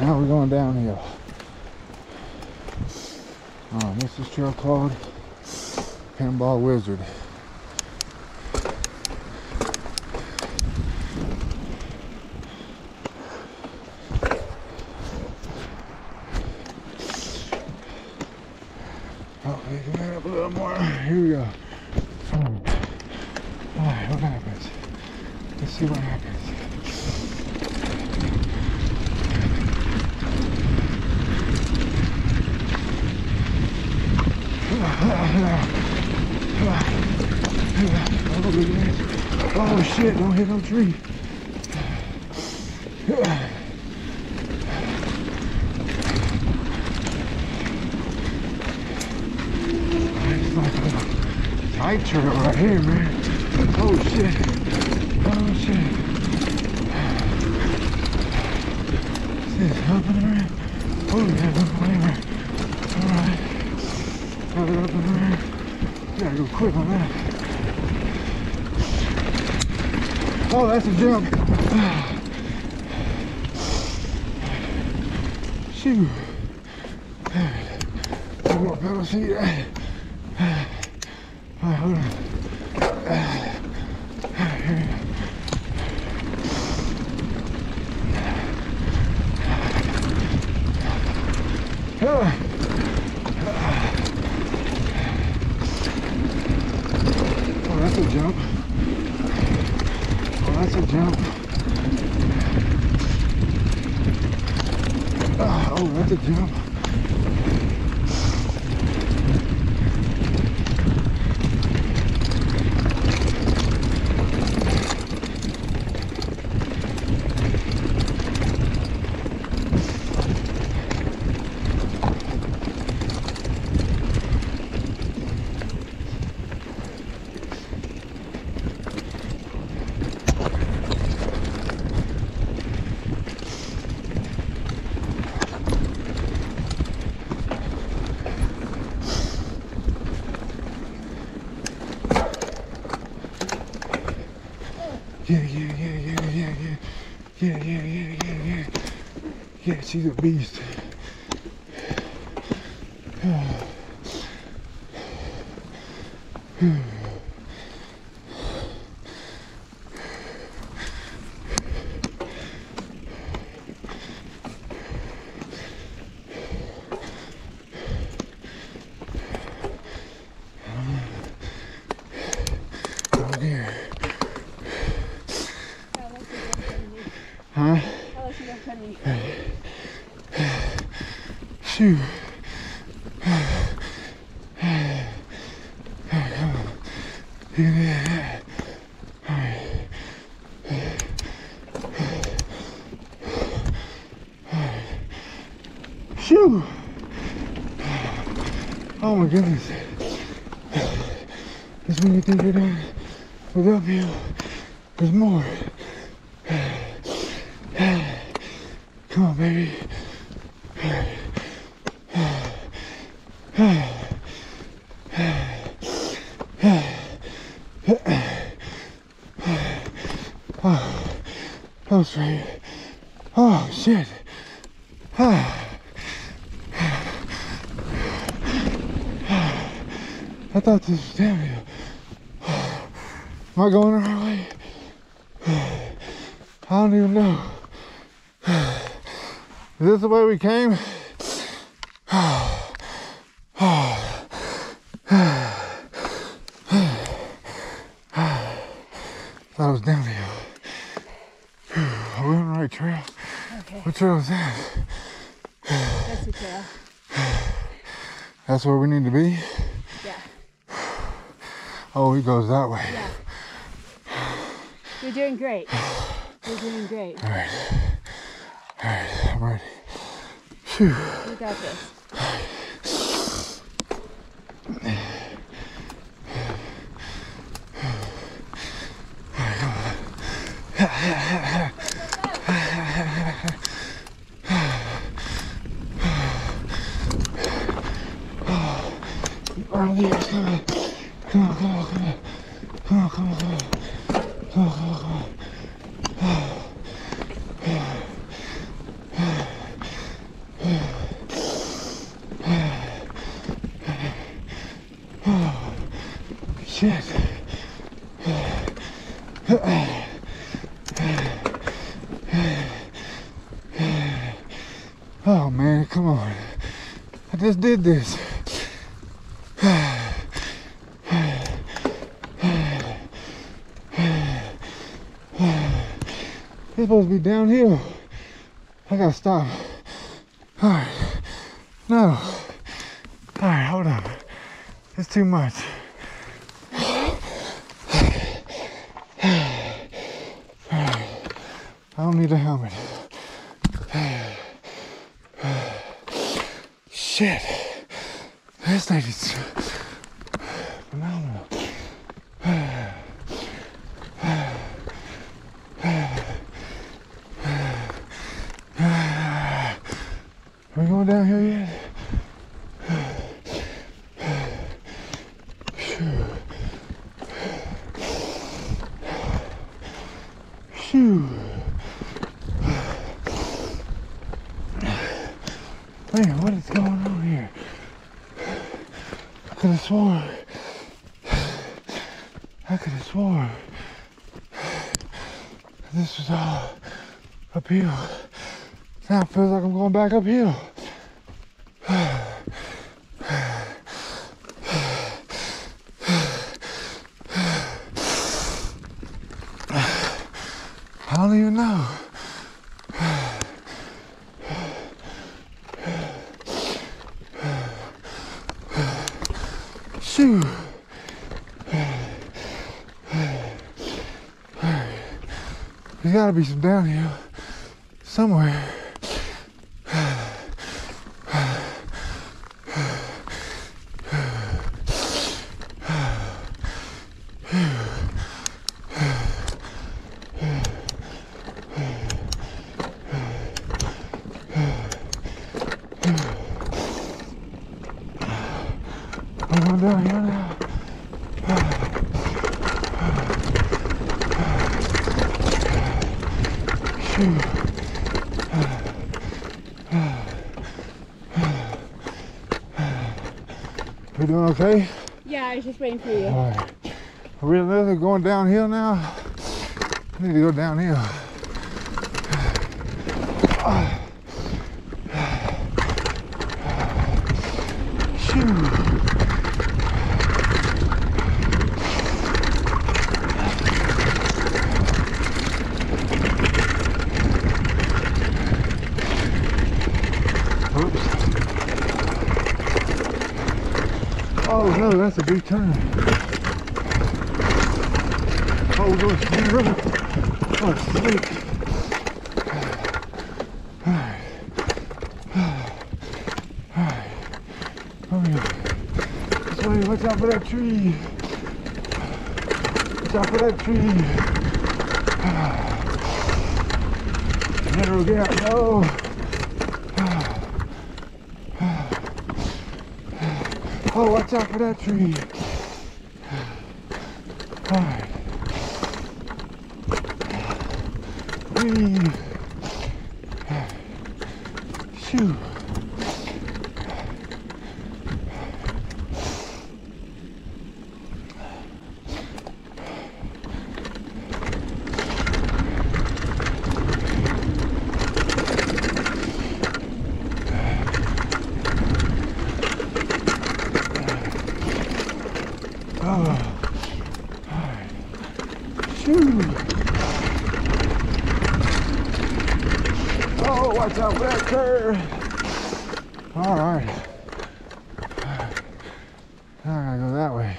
Now we're going downhill. Oh, this is trail called Pinball Wizard. Oh, we can get up a little more. Here we go. All right, what happens? Let's see what happens. Oh, look at this. Oh shit, don't hit no tree. It's like a trail right here, man. Oh shit. Oh shit. Is this helping around? Oh yeah, look way around. Alright. Got it up and around. Gotta go quick on that. Oh, that's a jump. Shoot. One more pedal seat. Alright, hold on. Here we go. Ah. Oh, that's a jump. Oh, that's a jump. Oh, that's a jump. Yeah, yeah, yeah, yeah, yeah, yeah. Yeah, yeah, yeah, yeah, yeah. She's a beast. Oh dear. Huh? Shoot. Yeah. Shoo! Oh my goodness. Just when you think you're done with uphill, there's more. Come on, baby. Oh, that was right. Oh, shit. I thought this was downhill. Am I going the right way? I don't even know. Is this the way we came? Thought it was downhill. Are we on the right trail? Okay, What trail is that? that's the trail. That's where we need to be? Oh, he goes that way. yeah. You're doing great. You're doing great. All right. All right, I'm ready. Phew. You got this. Oh, yes, come on. Come on, come on, come on. Come on, come on, come on. Come on, come on, come on. Shit. Oh man, come on. I just did this. It's supposed to be downhill. I gotta stop. Alright. No. Alright, hold on. It's too much. I don't need a helmet. Shit. This lady's phenomenal. Are we going down here yet? Phew. Man, what is going on here? I could have sworn. I could have sworn. This was all uphill. Now it feels like I'm going back uphill. I don't even know. Shoot. There's gotta be some downhill somewhere. I'm going down here now. Phew. We doing okay? Yeah, I was just waiting for you. All right. Are we really going downhill now? I need to go downhill. Phew. Oh that's a big turn. Oh, we're going to the river. Oh, way, watch out for that tree. Watch out for that tree. Narrow gap, no. Oh, watch out for that tree. Alright. Breathe. Shoo. Oh. Alright. Shoo. Oh, watch out for that right. Now I gotta go that way.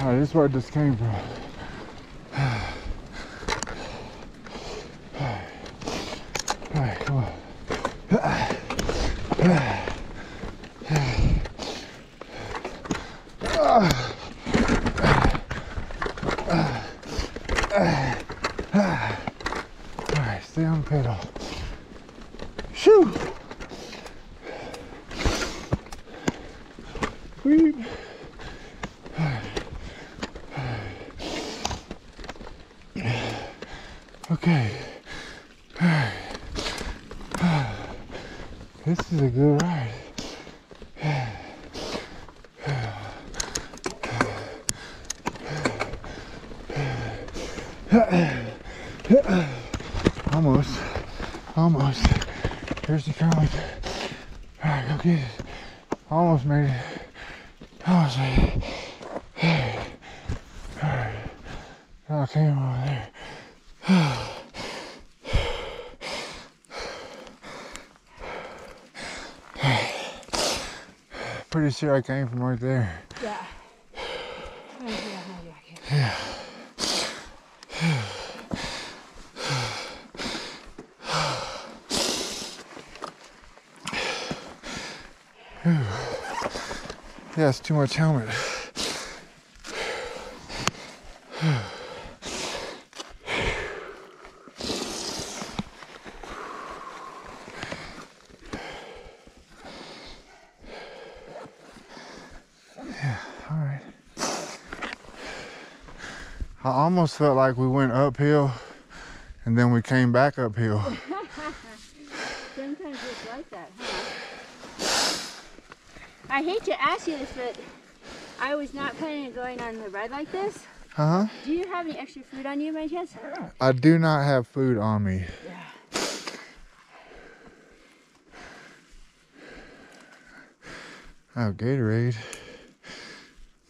All right, this is where this came from. All right, come on. All right, stay on the pedal. Shoo! Weep. Okay. Alright. This is a good ride. Almost. Almost. Here's the cone. Alright, go get it. Almost made it. Almost made it. Alright. Got a camera over there. Sure I came from right there. Yeah. Let me get off my. Yeah, it's too much helmet. Felt like we went uphill and then we came back uphill. Sometimes it's like that, huh? I hate to ask you this, but I was not planning on going on the ride like this. Uh huh. Do you have any extra food on you by chance? I do not have food on me. Yeah. I have Gatorade.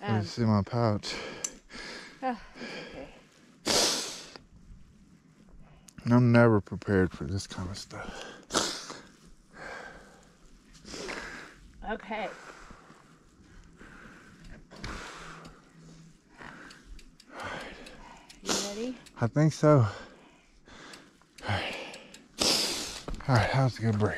Um, it's in my pouch. oh, And I'm never prepared for this kind of stuff. okay. You ready? I think so. Alright. Alright, that was a good break.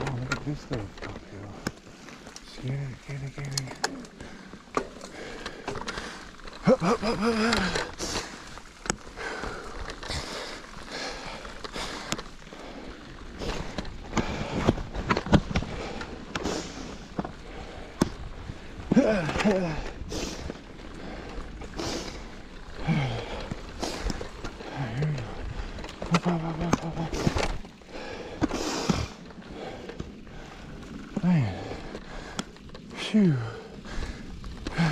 Oh, look at this stuff uphill. Get it, get it, get it. Hup, hup, hup, hup, hup. Up, up, up, up, up, up. Man. Phew.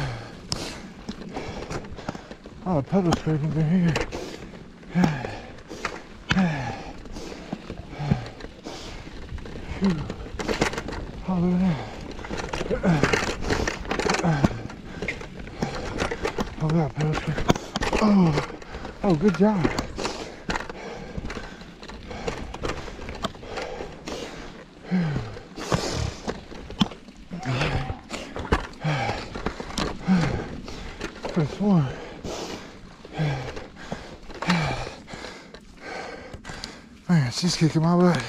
Oh, the pedal scraping through here. Phew. Oh, look at that. Oh, that pedal scraping. Oh, oh, good job. First one. Man, she's kicking my butt.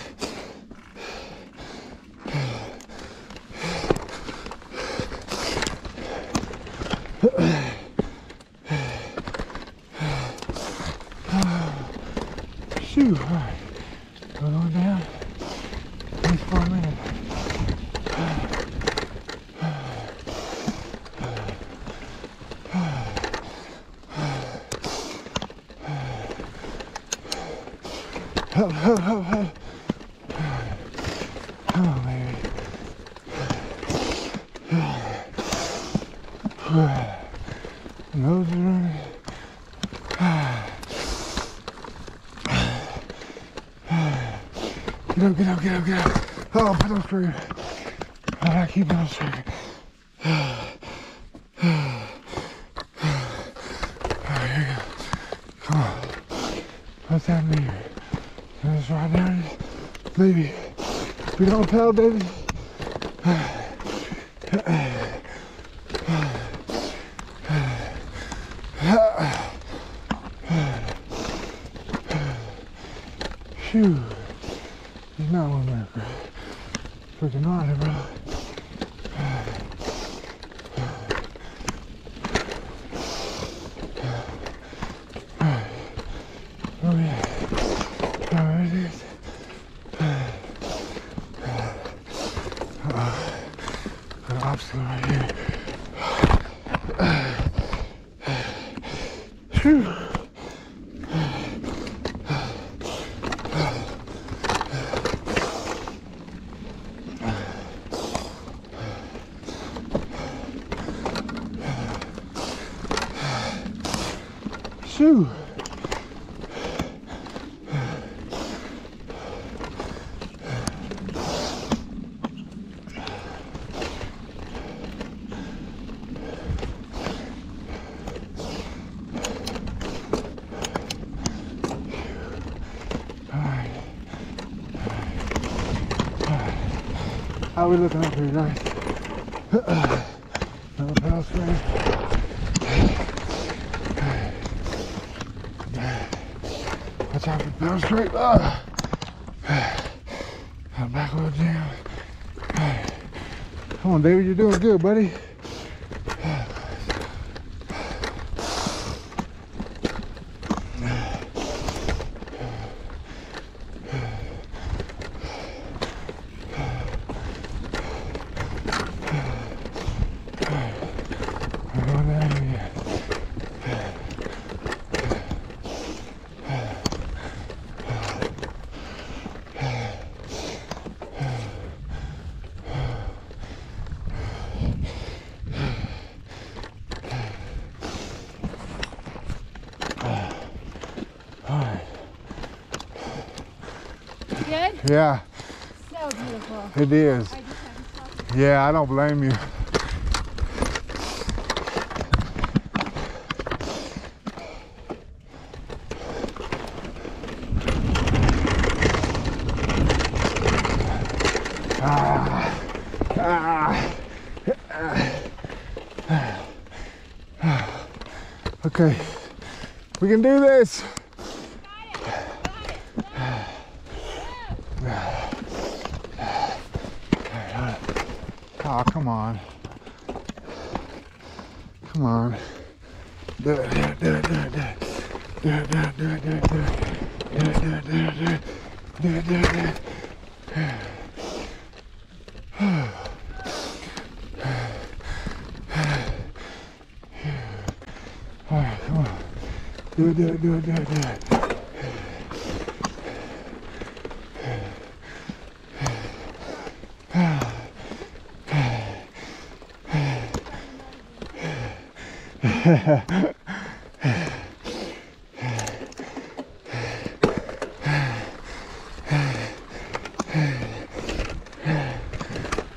Shoo, all right. Going on down. Thanks for a minute. Hup, hup, hup, hup. Come on, baby. Nose is running. Get up, get up, get up, get up. Oh, pedal screw. Oh, I keep pedal screw. Alright, here we go. Come on. What's that mean? Ride down it. Baby. We don't pedal, baby. Uh, uh, Whew. How we looking up here, guys? Another straight. Watch out for pedal straight. Ah. I'm back on jam. Come on, David, you're doing good, buddy. Yeah, So beautiful. it is. I. Yeah, I don't blame you. Ah, ah, ah. Okay, we can do this. Oh, come on. Come on. Do it, do it, do it, do it, do it. Do it, do it, do it, do it, do it. Do it, do it, do it, do it. Do it, do it, do it. All right, come on. Do it, do it, do it, do it, do it.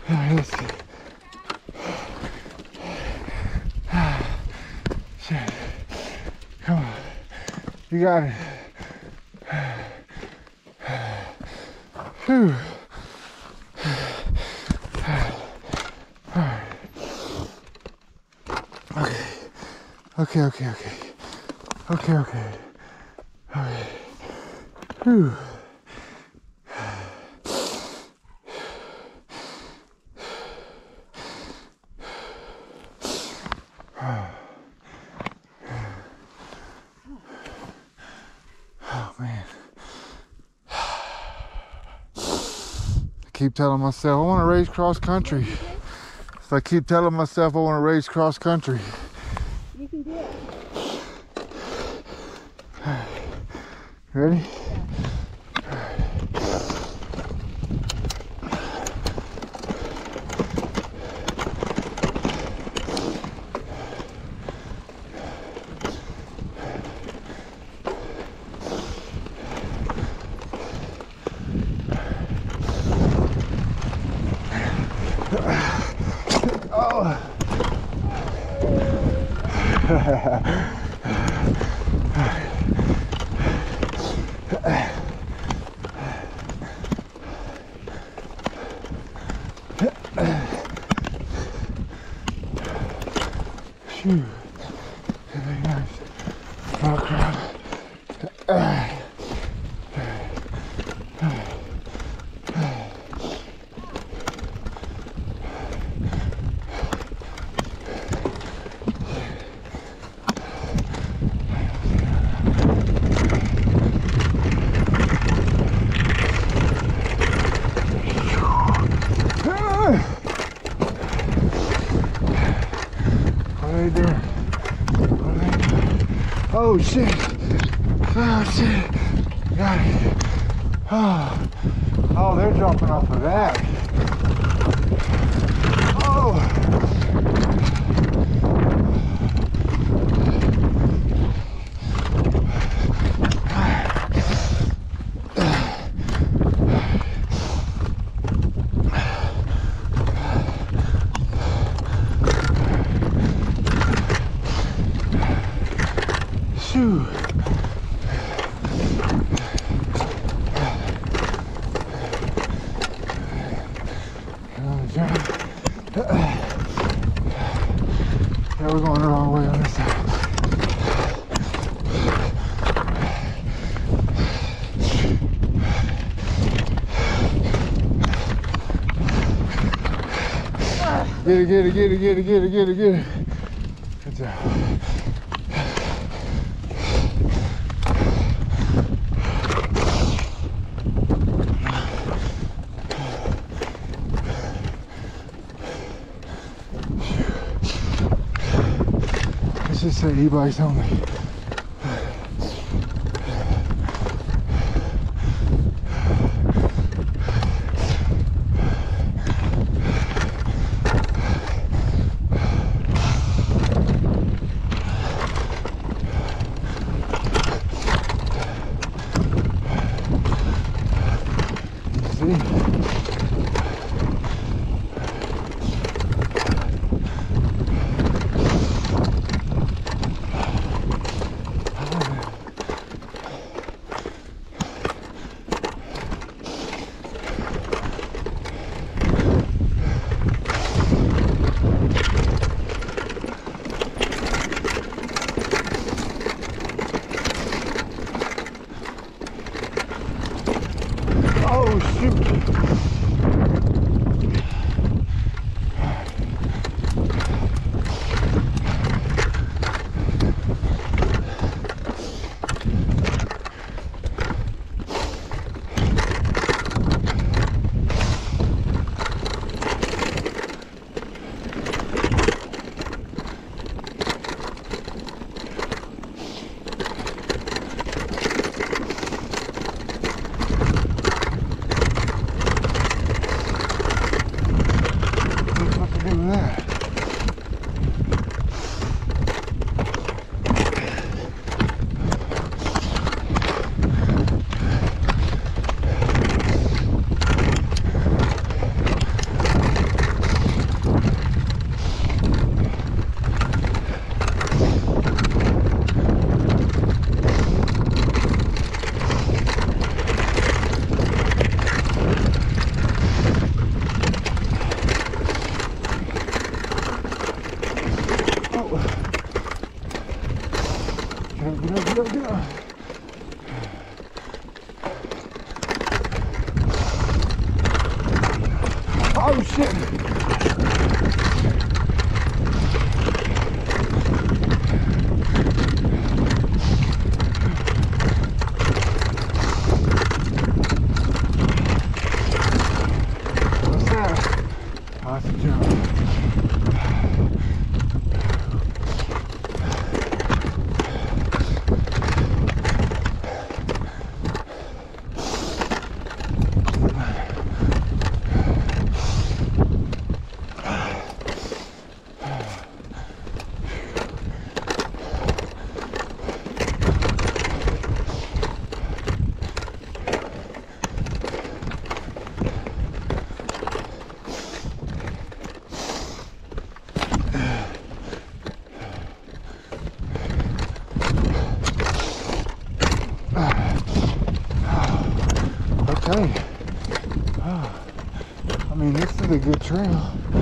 All right, let's see. Shit. Come on. You got it. Okay. Okay, okay, okay. Okay, okay. Okay. Whew. Keep telling myself I want to race cross country. So I keep telling myself I want to race cross country. You can do it. Ready? Phew. Oh. Oh shit. Oh shit. Got it. Oh. oh, they're jumping off of that. Oh. Shoo. Oh, John. Yeah, we're going the wrong way on this side. Get it, get it, get it, get it, get it, get it, get it. Good job. Let's just say e-bikes only. Oh shit! What's that? Oh, that's a jump. Okay. Oh, I mean, this is a good trail.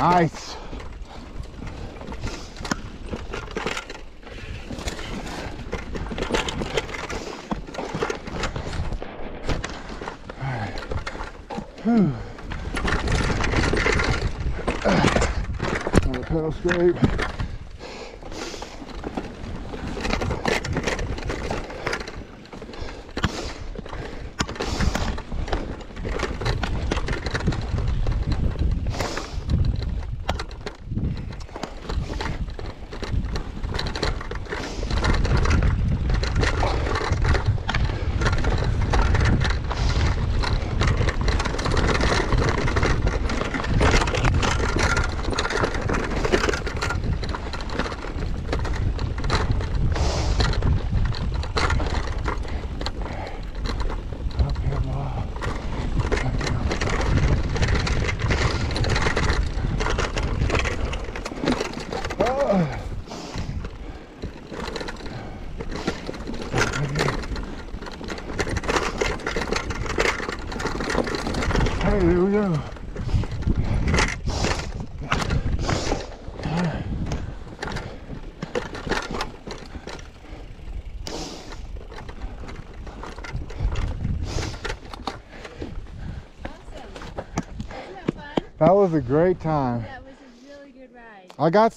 Nice. Whew. On the pedal scrape. Uphill wall. Ah. Hey, there we go. Awesome. Wasn't that fun? That was a great time. That was a really good ride. I got